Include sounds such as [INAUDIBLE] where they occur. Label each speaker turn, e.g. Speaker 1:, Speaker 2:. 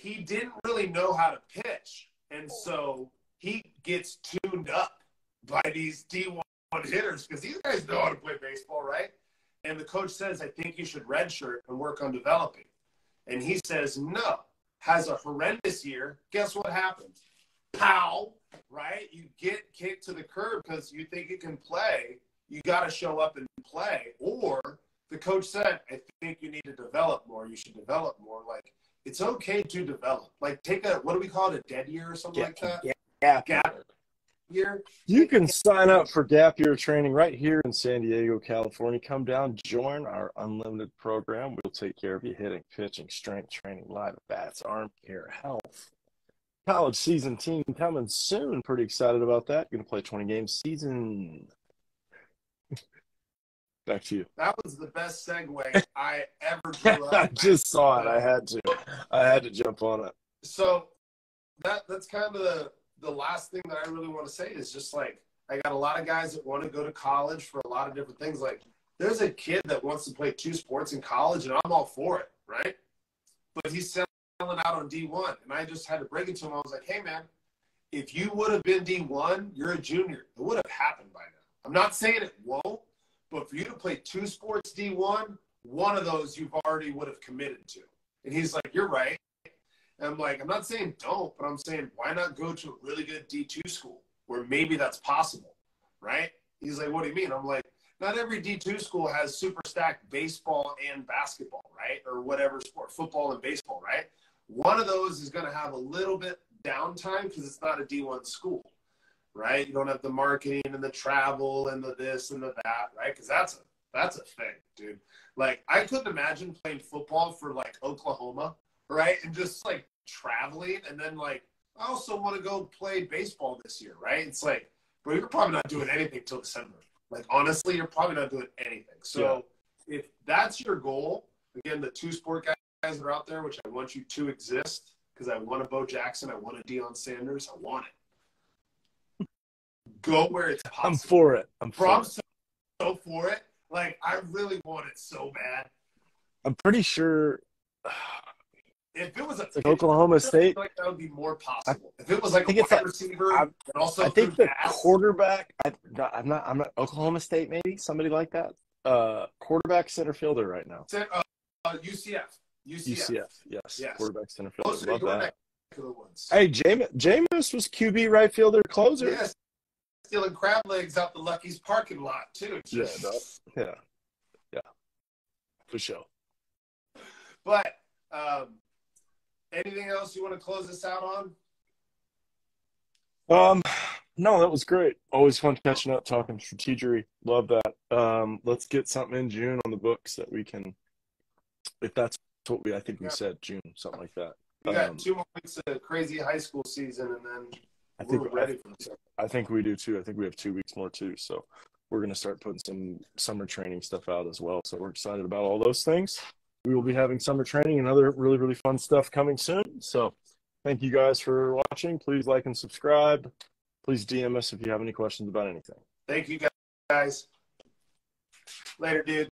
Speaker 1: he didn't really know how to pitch. And so he gets tuned up by these D1 hitters because these guys know how to play baseball, right? And the coach says, I think you should redshirt and work on developing. And he says, no. Has a horrendous year. Guess what happens? Pow, right? You get kicked to the curb because you think you can play. You got to show up and play. Or the coach said, I think you need to develop more. You should develop more. Like, it's okay to develop. Like, take a, what do we call it, a dead year or something
Speaker 2: Yeah,
Speaker 1: like that?
Speaker 2: yeah.
Speaker 1: Gap year.
Speaker 3: You can sign up for gap year training right here in San Diego, California. Come down, join our unlimited program. We'll take care of you hitting, pitching, strength training, live bats, arm care, health. College season team coming soon. Pretty excited about that. Going to play 20 games season. Back to you.
Speaker 1: That was the best segue [LAUGHS] I ever drew [LAUGHS]
Speaker 3: I just saw it. I had to. I had to jump on it.
Speaker 1: so that that's kind of the the last thing that I really want to say is just like I got a lot of guys that want to go to college for a lot of different things. Like there's a kid that wants to play two sports in college, and I'm all for it, right? But he's selling out on D1, and I just had to break it to him. I was like, hey man, if you would have been D1, you're a junior. It would have happened by now. I'm not saying it for you to play two sports D1, one of those you've already would have committed to. And he's like, you're right. And I'm like, I'm not saying don't, but I'm saying why not go to a really good D2 school where maybe that's possible, right? He's like, what do you mean? I'm like, not every D2 school has super stacked baseball and basketball, right? Or whatever sport, football and baseball, right? One of those is going to have a little bit downtime because it's not a D1 school, right? You don't have the marketing and the travel and the this and the that, right? Because that's a that's a thing, dude. Like I couldn't imagine playing football for like Oklahoma, right? And just like traveling and then like I also want to go play baseball this year, right? It's like, bro, you're probably not doing anything till December. Like honestly, you're probably not doing anything. So if that's your goal, again, the two sport guys that are out there, which I want you to exist, because I want a Bo Jackson, I want a Deion Sanders, I want it. Go where it's possible.
Speaker 3: I'm for it. I'm for
Speaker 1: Bro,
Speaker 3: it.
Speaker 1: so, so for it. Like I really want it so bad.
Speaker 3: I'm pretty sure.
Speaker 1: If it was a
Speaker 3: Like Oklahoma
Speaker 1: I
Speaker 3: State.
Speaker 1: like that would be more possible. if it was like a
Speaker 3: think
Speaker 1: wide
Speaker 3: it's like-
Speaker 1: receiver
Speaker 3: I-
Speaker 1: and also
Speaker 3: I think the
Speaker 1: pass,
Speaker 3: quarterback. I, I'm not. I'm not. Oklahoma State, maybe somebody like that. Uh, quarterback center fielder right now.
Speaker 1: uh, uh, UCF. UCF.
Speaker 3: UCF. Yes.
Speaker 1: Yes.
Speaker 3: Quarterback center fielder. Love that.
Speaker 1: neck of the woods.
Speaker 3: Hey, Jameis, Jameis was QB right fielder closer.
Speaker 1: Yes. Stealing crab legs out the Lucky's parking lot too.
Speaker 3: Yeah, no. Yeah. Yeah. For sure.
Speaker 1: But um, anything else you want to close this out on?
Speaker 3: Um, no, that was great. Always fun catching up, talking strategery. Love that. Um, let's get something in June on the books that we can, if that's what we, I think we said June, something like that.
Speaker 1: We got
Speaker 3: Um,
Speaker 1: two more weeks of crazy high school season, and then
Speaker 3: I think
Speaker 1: we're ready for.
Speaker 3: I think we do too. I think we have two weeks more too. So we're gonna start putting some summer training stuff out as well. So we're excited about all those things. We will be having summer training and other really really fun stuff coming soon. So thank you guys for watching. Please like and subscribe. Please DM us if you have any questions about anything.
Speaker 1: Thank you guys. Later, dude.